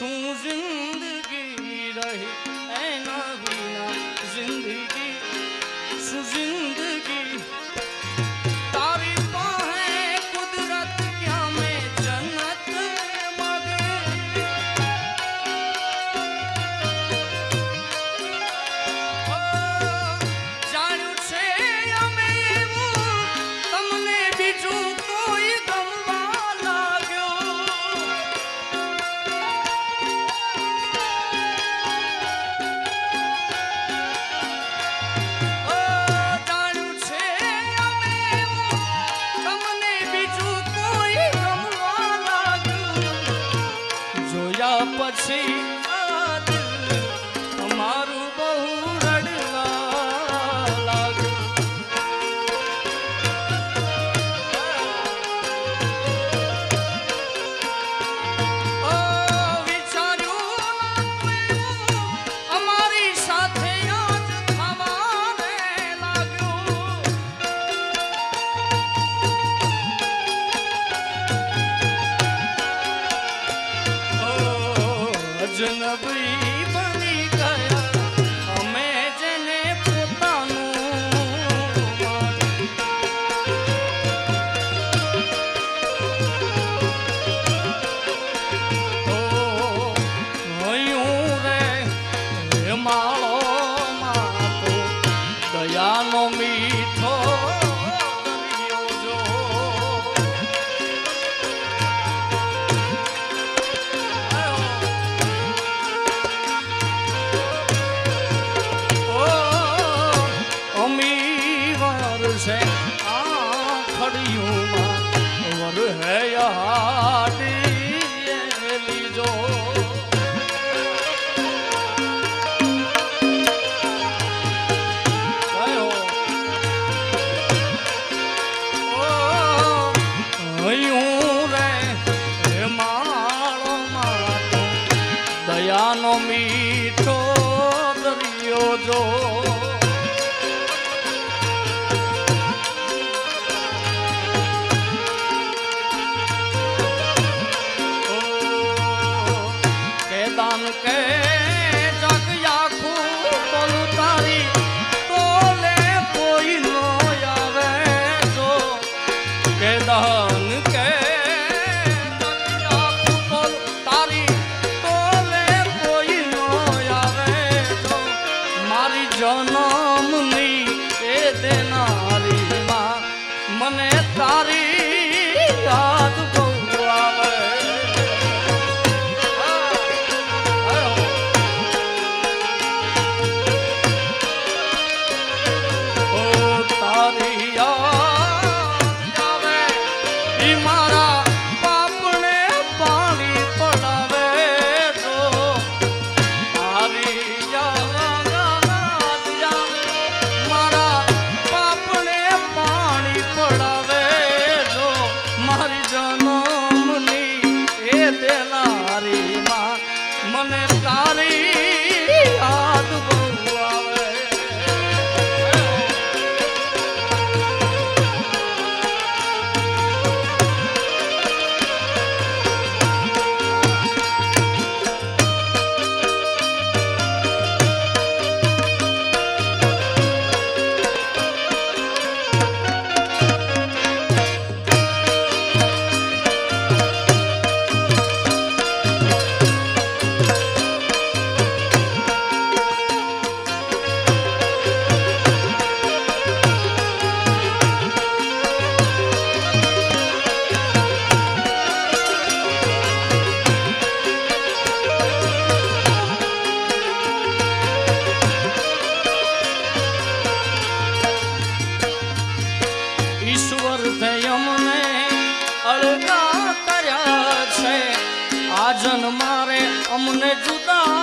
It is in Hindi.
सू ज़िंदगी रही ऐना बिना ज़िंदगी। सु ज़िंदगी ya no me me. প্রাণ हमने जुदा